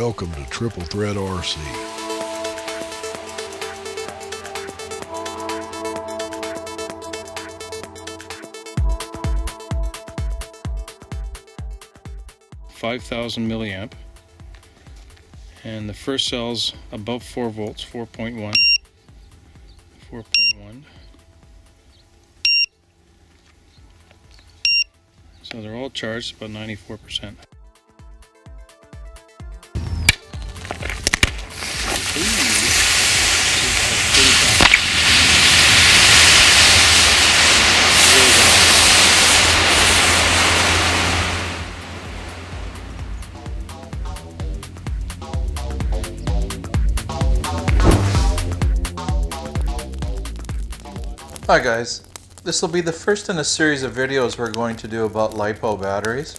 welcome to Triple Threat RC. Five thousand milliamp, and the first cell's above four volts, 4.1. 4.1. So they're all charged, about 94%. Hi guys, this will be the first in a series of videos we're going to do about LiPo batteries.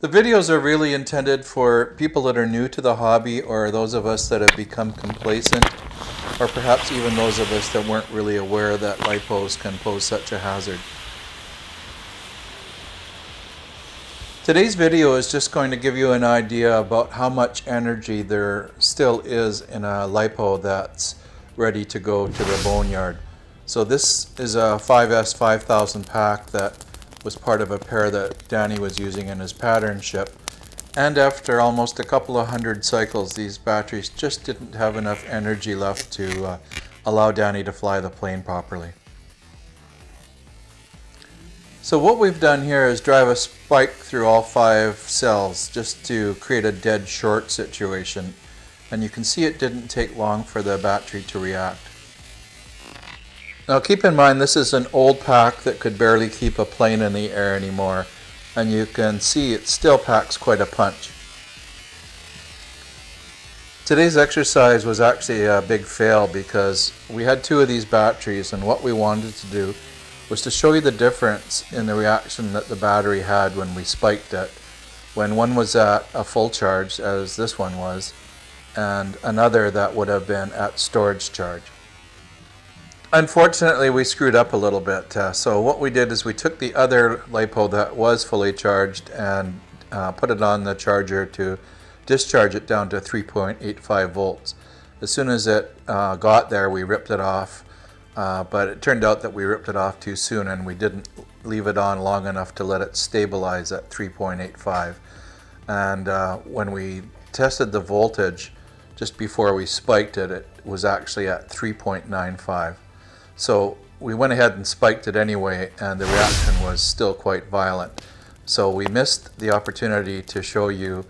The videos are really intended for people that are new to the hobby or those of us that have become complacent or perhaps even those of us that weren't really aware that LiPos can pose such a hazard. Today's video is just going to give you an idea about how much energy there still is in a LiPo that's ready to go to the boneyard. So this is a 5S 5000 pack that was part of a pair that Danny was using in his pattern ship. And after almost a couple of hundred cycles, these batteries just didn't have enough energy left to uh, allow Danny to fly the plane properly. So what we've done here is drive a spike through all five cells just to create a dead short situation and you can see it didn't take long for the battery to react. Now keep in mind this is an old pack that could barely keep a plane in the air anymore and you can see it still packs quite a punch. Today's exercise was actually a big fail because we had two of these batteries and what we wanted to do was to show you the difference in the reaction that the battery had when we spiked it. When one was at a full charge, as this one was, and another that would have been at storage charge. Unfortunately, we screwed up a little bit. Uh, so what we did is we took the other LiPo that was fully charged and uh, put it on the charger to discharge it down to 3.85 volts. As soon as it uh, got there, we ripped it off. Uh, but it turned out that we ripped it off too soon and we didn't leave it on long enough to let it stabilize at 3.85. And uh, when we tested the voltage, just before we spiked it, it was actually at 3.95. So we went ahead and spiked it anyway, and the reaction was still quite violent. So we missed the opportunity to show you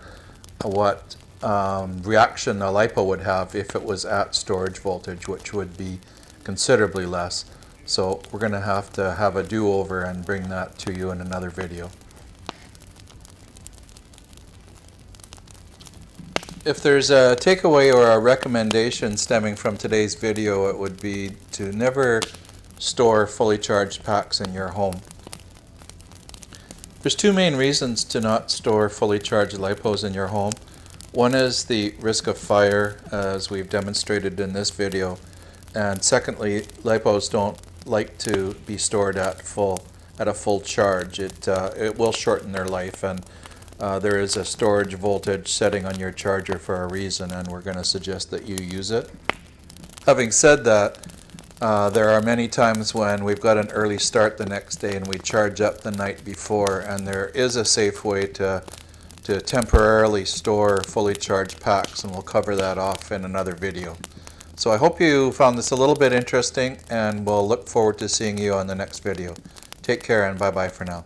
what um, reaction a LiPo would have if it was at storage voltage, which would be considerably less. So we're going to have to have a do-over and bring that to you in another video. If there's a takeaway or a recommendation stemming from today's video, it would be to never store fully charged packs in your home. There's two main reasons to not store fully charged LiPos in your home. One is the risk of fire, as we've demonstrated in this video. And secondly, LiPos don't like to be stored at full at a full charge. It, uh, it will shorten their life and uh, there is a storage voltage setting on your charger for a reason and we're going to suggest that you use it. Having said that, uh, there are many times when we've got an early start the next day and we charge up the night before and there is a safe way to, to temporarily store fully charged packs and we'll cover that off in another video. So I hope you found this a little bit interesting and we'll look forward to seeing you on the next video. Take care and bye bye for now.